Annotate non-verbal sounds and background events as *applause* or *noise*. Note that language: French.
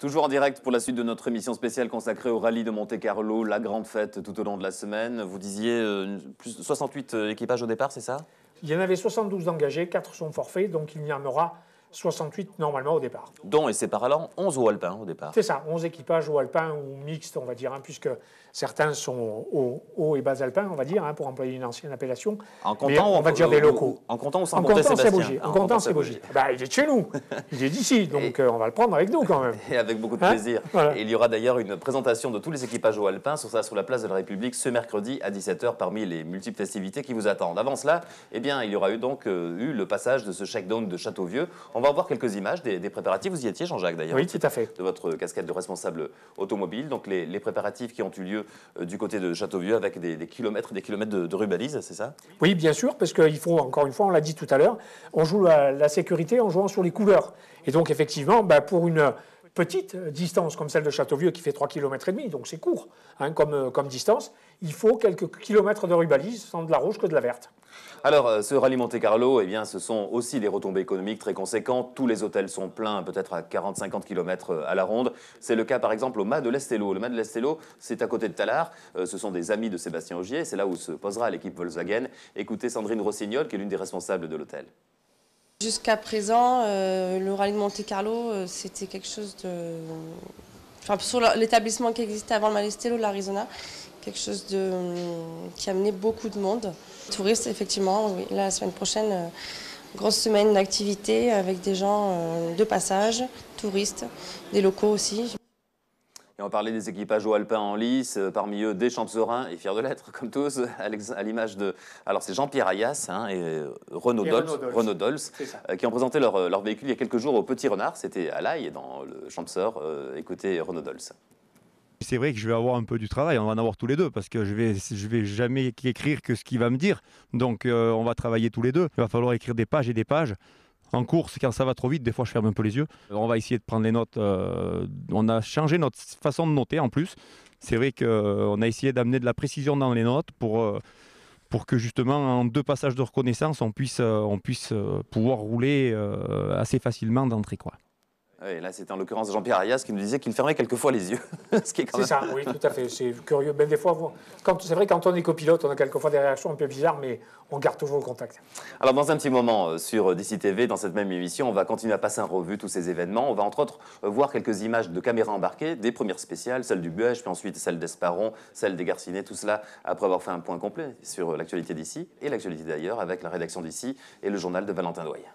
Toujours en direct pour la suite de notre émission spéciale consacrée au rallye de Monte-Carlo, la grande fête tout au long de la semaine. Vous disiez euh, plus de 68 euh, équipages au départ, c'est ça? Il y en avait 72 engagés, 4 sont forfaits, donc il y en aura 68 normalement au départ. Dont, et c'est par allant, 11 au alpin au départ. C'est ça, 11 équipages au alpin ou mixtes, on va dire, hein, puisque certains sont au haut et bas alpin, on va dire, hein, pour employer une ancienne appellation. En Mais comptant, on va ou- dire des locaux. En comptant sans En comptant, c'est Sébastien Bougie. En comptant, Bougie. Bah, il est de chez nous. Il est d'ici, *laughs* donc euh, on va le prendre avec nous quand même. *laughs* Et avec beaucoup de Hein plaisir. Voilà. Et il y aura d'ailleurs une présentation de tous les équipages au alpin sur ça sur la place de la République ce mercredi à 17h parmi les multiples festivités qui vous attendent. Avant cela, eh bien, il y aura eu donc euh, eu le passage de ce shakedown de Châteauvieux. On va voir quelques images des, des préparatifs. Vous y étiez, Jean-Jacques, d'ailleurs Oui, tout à fait. de votre casquette de responsable automobile. Donc les, les préparatifs qui ont eu lieu euh, du côté de Châteauvieux avec des, des kilomètres et des kilomètres de, de rubalise, c'est ça? Oui, bien sûr, parce qu'il faut, encore une fois, on l'a dit tout à l'heure, on joue la, la sécurité en jouant sur les couleurs. Et donc, effectivement, bah, pour une petite distance comme celle de Châteauvieux qui fait 3 km et demi, donc c'est court hein, comme, euh, comme distance, il faut quelques kilomètres de rubalise, tant de la rouge que de la verte. Alors, euh, ce rallye Monte-Carlo, eh bien, ce sont aussi des retombées économiques très conséquentes. Tous les hôtels sont pleins, peut-être à 40-50 km à la ronde. C'est le cas, par exemple, au Mas de l'Estello. Le Mas de l'Estello, c'est à côté de Tallard. Euh, ce sont des amis de Sébastien Ogier. C'est là où se posera l'équipe Volkswagen. Écoutez Sandrine Rossignol, qui est l'une des responsables de l'hôtel. Jusqu'à présent, euh, le rallye de Monte-Carlo, euh, c'était quelque chose de. Enfin, sur l'établissement qui existait avant le Malistello, l'Arizona, quelque chose de, qui amenait beaucoup de monde. Touristes, effectivement, oui. Là, la semaine prochaine, euh, grosse semaine d'activité avec des gens euh, de passage, touristes, des locaux aussi. Et on parlait des équipages au alpin en lice, euh, parmi eux des Champs-Serein, et fiers de l'être, *laughs* comme tous, à l'image de. Alors, c'est Jean-Pierre Ayas hein, et Renaud Et Dolz, Renaud euh, qui ont présenté leur, leur véhicule il y a quelques jours au Petit Renard. C'était à l'Aille, dans le Champseur. Euh, écoutez Renaud Dolz. C'est vrai que je vais avoir un peu du travail, on va en avoir tous les deux parce que je vais, je vais jamais écrire que ce qu'il va me dire. Donc euh, on va travailler tous les deux. Il va falloir écrire des pages et des pages. En course, quand ça va trop vite, des fois je ferme un peu les yeux. On va essayer de prendre les notes. euh, on a changé notre façon de noter en plus. C'est vrai qu'on a essayé d'amener de la précision dans les notes pour, euh, pour que justement en deux passages de reconnaissance, on puisse, euh, on puisse euh, pouvoir rouler euh, assez facilement d'entrée. Oui, là, c'était en l'occurrence Jean-Pierre Ayas qui nous disait qu'il fermait quelquefois les yeux. *laughs* ce qui est quand C'est même. ça, oui, tout à fait. C'est curieux. Ben, des fois, c'est vrai, quand on est copilote, on a quelquefois des réactions un peu bizarres, mais on garde toujours le contact. Alors, dans un petit moment, euh, sur DC TV, dans cette même émission, on va continuer à passer en revue tous ces événements. On va entre autres euh, voir quelques images de caméras embarquées, des premières spéciales, celle du Buège, puis ensuite celle d'Esparon, celle des Garcinets, tout cela après avoir fait un point complet sur euh, l'actualité d'ici et l'actualité d'ailleurs avec la rédaction d'ici et le journal de Valentin Doyen.